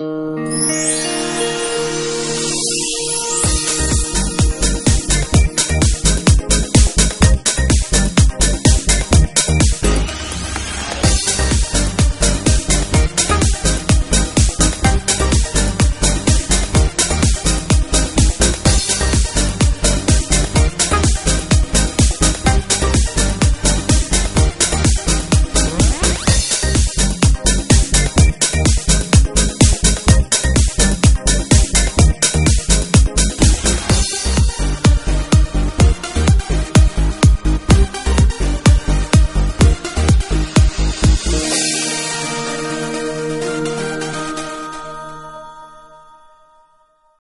Música